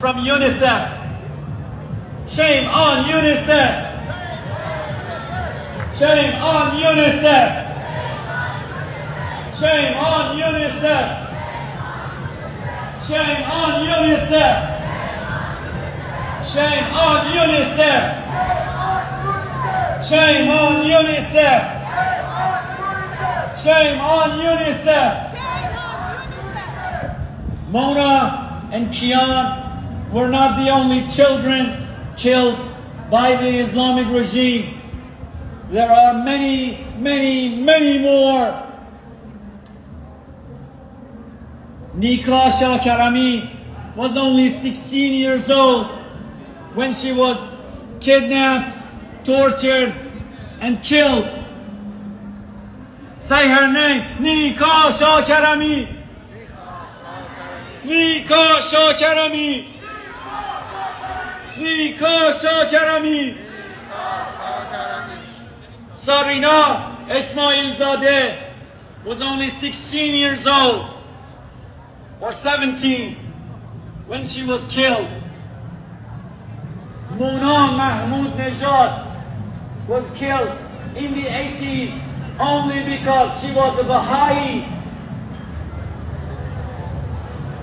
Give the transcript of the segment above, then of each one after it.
from UNICEF. Shame on UNICEF. Shame on UNICEF. Shame on UNICEF. Shame on UNICEF. Shame on UNICEF. Shame on UNICEF. Shame on UNICEF. Mona and Kian were not the only children killed by the Islamic regime. There are many, many, many more. Nika Shakarami was only 16 years old when she was kidnapped, tortured, and killed. Say her name, Nika Shakarami. Nika Shakarami. Nika Shakarami. Sarina Esmailzadeh was only 16 years old or 17 when she was killed. Mona Mahmoud Nejad was killed in the 80s only because she was a Baha'i.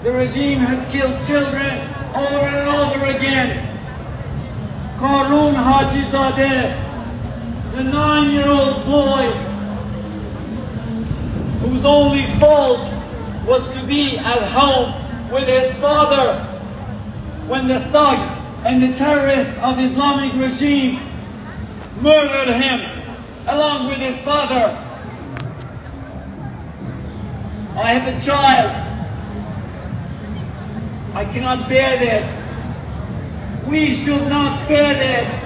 The regime has killed children over The nine-year-old boy whose only fault was to be at home with his father when the thugs and the terrorists of Islamic regime murdered him along with his father. I have a child. I cannot bear this. We should not bear this.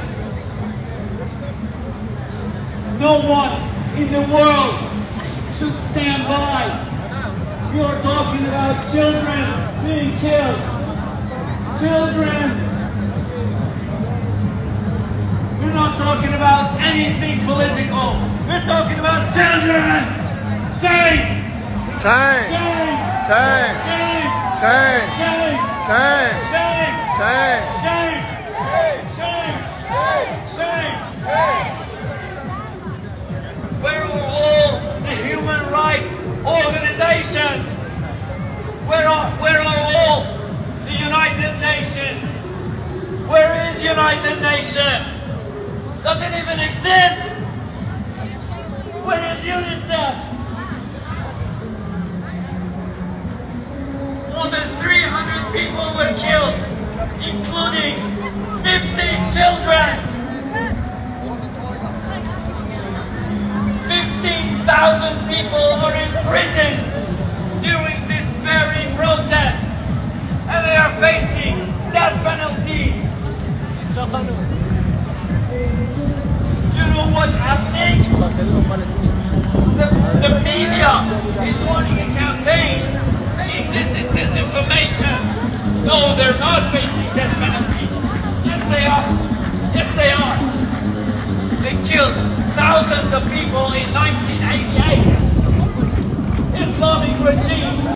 No one in the world should stand by. You are talking about children being killed. Children. We're not talking about anything political. We're talking about children. Shame. Shame. Shame. Shame. Shame. Shame. Shame. Shame. Shame. Shame. Shame! Shame! Where are, where are all the United Nations? Where is United Nations? Does it even exist? Where is UNICEF? More than 300 people were killed, including 50 children. 15,000 people are imprisoned during this very protest, and they are facing death penalty. Do you know what's happening? The, the media is running a campaign saying this is disinformation. No, they're not facing death penalty. Yes, they are. Yes, they are. They killed thousands of people in 1988. Islamic regime.